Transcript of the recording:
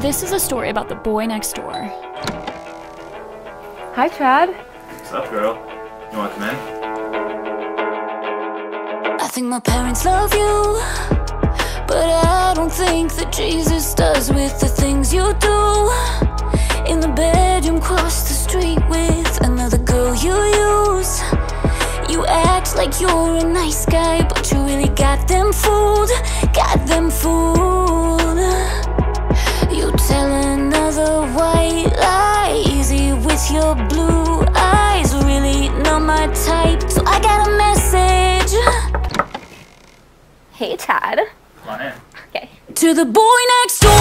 This is a story about the boy next door. Hi, Chad. What's up, girl? You wanna come in? I think my parents love you, but I don't think that Jesus does with the things you do. In the bedroom, cross the street with another girl you use. You act like you're a nice guy, but you really got them fooled. Got them fooled. Your blue eyes. Really not my type, so I got a message. Hey, Chad. Come on in. Okay. To the boy next door